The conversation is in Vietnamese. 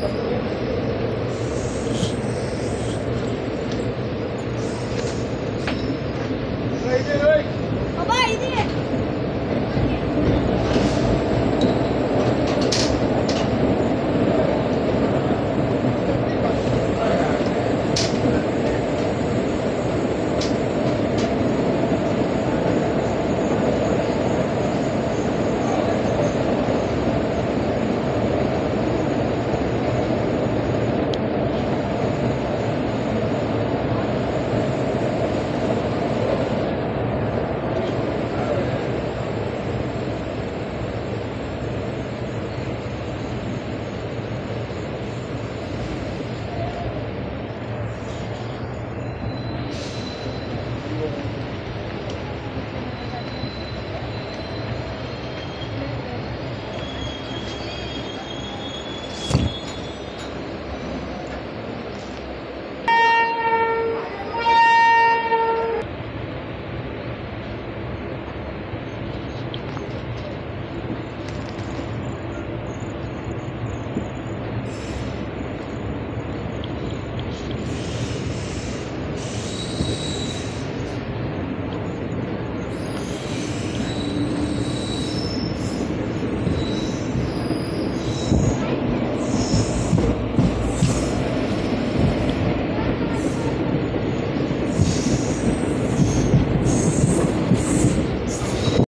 Hey, dude!